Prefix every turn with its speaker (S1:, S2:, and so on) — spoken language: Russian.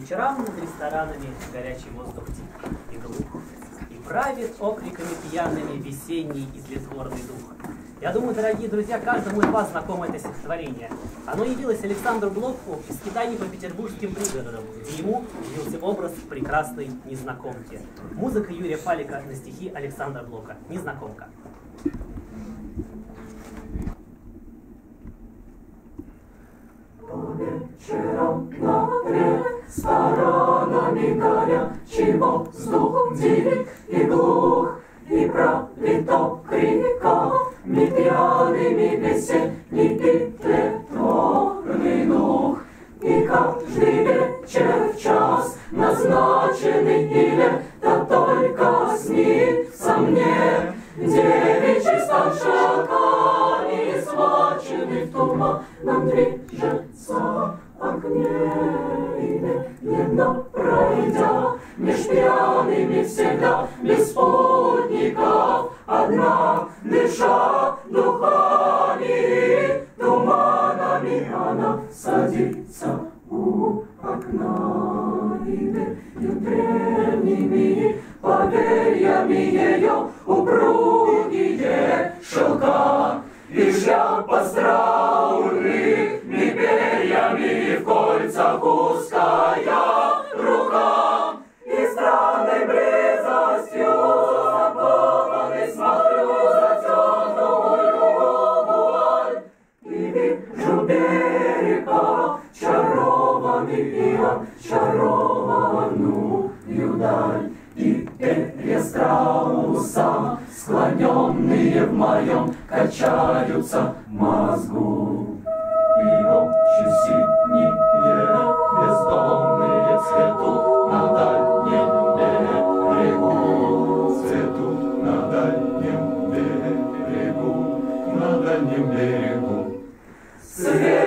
S1: вечерам над ресторанами горячий воздух тих и глух, и правит окриками пьяными весенний и тлетворный дух. Я думаю, дорогие друзья, каждому из вас знакомо это стихотворение. Оно явилось Александру Блоку из скитаний по петербургским пригородам, где ему явился образ прекрасной незнакомки. Музыка Юрия Палика на стихи Александра Блока. Незнакомка.
S2: По вечерам на сторонами горячий воздух дик и глух, и пролито криками пьяными весенний тлетворный дух. И каждый вечер в час назначенный или да только снится мне девичий старшака и сваченный в туманном движется меж пьяными всегда без спутников, одна дыша духами, туманами она садится у окна и верью древними поверьями ее упругие шелка и шляпа с траурными перьями в кольцах узкая Ну, и очарованную даль. И перья страуса, склоненные в моем, качаются мозгу. И ночью синие бездомные цветут на дальнем берегу. Цветут на дальнем берегу, на дальнем берегу. Цвет